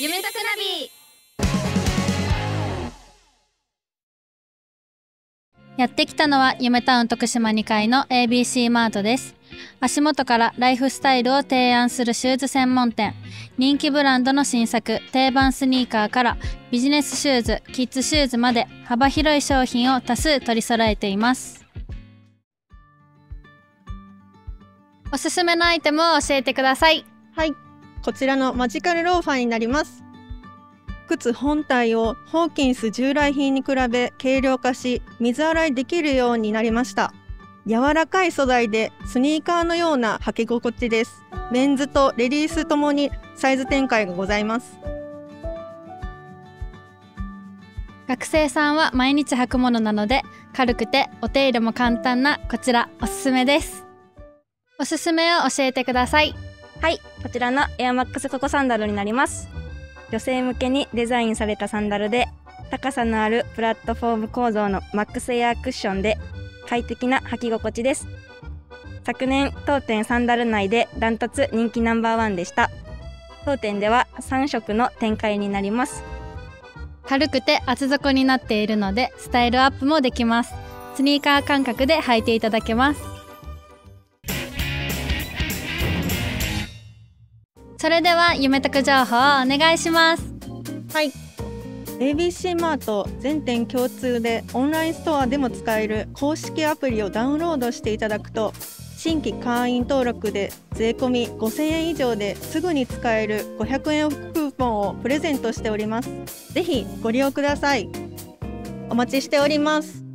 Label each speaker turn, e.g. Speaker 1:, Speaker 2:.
Speaker 1: ナビ。
Speaker 2: やってきたのは夢タウン徳島2階の ABC マートです。足元からライフスタイルを提案するシューズ専門店。人気ブランドの新作定番スニーカーからビジネスシューズキッズシューズまで幅広い商品を多数取り揃えています。おすすめのアイテムを教えてください。
Speaker 3: はい、こちらのマジカルローファーになります。靴本体をホーキンス従来品に比べ軽量化し、水洗いできるようになりました。柔らかい素材でスニーカーのような履き心地です。メンズとレディースともにサイズ展開がございます。
Speaker 2: 学生さんは毎日履くものなので軽くてお手入れも簡単なこちらおすすめですおすすめを教えてください
Speaker 4: はい、こちらのエアマックスココサンダルになります。女性向けにデザインされたサンダルで、高さのあるプラットフォーム構造のマックスエアクッションで快適な履き心地です。昨年、当店サンダル内でダントツ人気ナンバーワンでした。当店では3色の展開になります。
Speaker 2: 軽くて厚底になっているのでスタイルアップもできますスニーカー感覚で履いていただけますそれでは夢得情報をお願いします
Speaker 3: はい。ABC マート全店共通でオンラインストアでも使える公式アプリをダウンロードしていただくと新規会員登録で税込5000円以上ですぐに使える500円クーポンをプレゼントしております。ぜひご利用ください。お待ちしております。